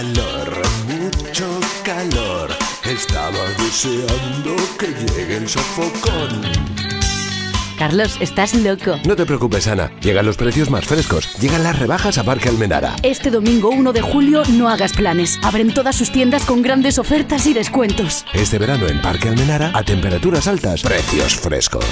calor, mucho calor. Estaba deseando que llegue el sofocón. Carlos, estás loco. No te preocupes, Ana. Llegan los precios más frescos. Llegan las rebajas a Parque Almenara. Este domingo 1 de julio no hagas planes. Abren todas sus tiendas con grandes ofertas y descuentos. Este verano en Parque Almenara, a temperaturas altas, precios frescos.